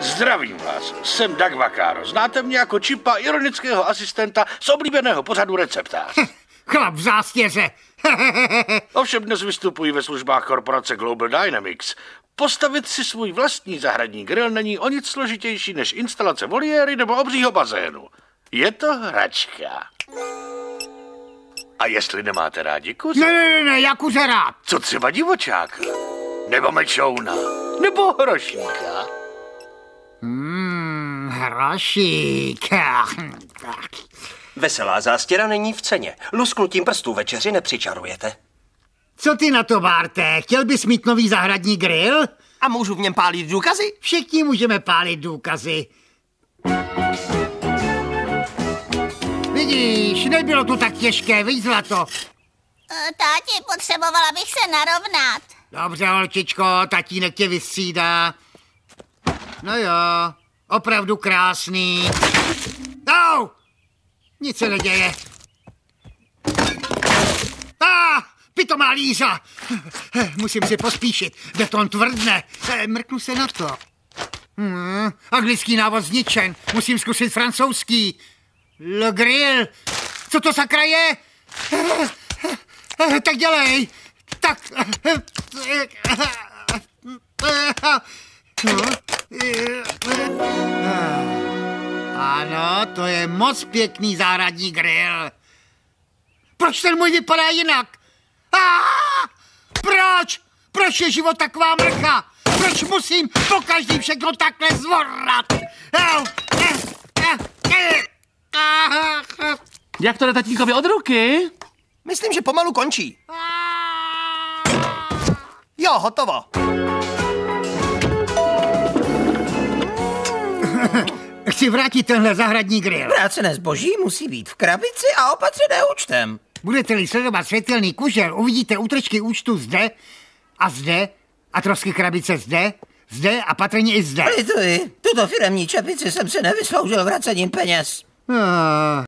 Zdravím vás, jsem Doug Vaccaro. Znáte mě jako čipa, ironického asistenta z oblíbeného pořadu receptář. Chlap v zástěře. Ovšem dnes vystupuji ve službách korporace Global Dynamics. Postavit si svůj vlastní zahradní grill není o nic složitější než instalace voliéry nebo obřího bazénu. Je to hračka. A jestli nemáte rádi kuře, ne, ne, ne, ne, já kuře rád. co třeba divočáka? Nebo mečouna? Nebo hrošíka? Hmm, hrošík. Veselá zástěra není v ceně. Lusknutím prstů večeři nepřičarujete. Co ty na to, Bárte? Chtěl bys mít nový zahradní grill? A můžu v něm pálit důkazy? Všichni můžeme pálit důkazy. Vidíš, nebylo to tak těžké, víš, Zlato. Eh, Táti, potřebovala bych se narovnat. Dobře, holčičko, tatínek tě vystřídá. No jo, opravdu krásný. Au! Nic se neděje. Ah, pitomá lířa. Musím si pospíšit, beton tvrdne. Eh, Mrknu se na to. Hmm, anglický návod zničen. Musím zkusit francouzský. Le grill. Co to sakra je? Eh, Tak dělej. Tak. Ano, to je moc pěkný zahradní grill. Proč ten můj vypadá jinak? Ah! Proč? Proč je život taková mrcha? Proč musím po každý všechno takhle zvorat? Ah, Jak to jde tatínkovi od ruky? Myslím, že pomalu končí. Jo, hotovo. Chci vrátit tenhle zahradní grill. Vrácené zboží musí být v krabici a opatřené účtem. Budete-li sledovat světelný kužel, uvidíte útržky účtu zde a zde a trosky krabice zde, zde a patrně i zde. Lituji, tuto firemní čepici jsem si nevysloužil vracením peněz. Ah.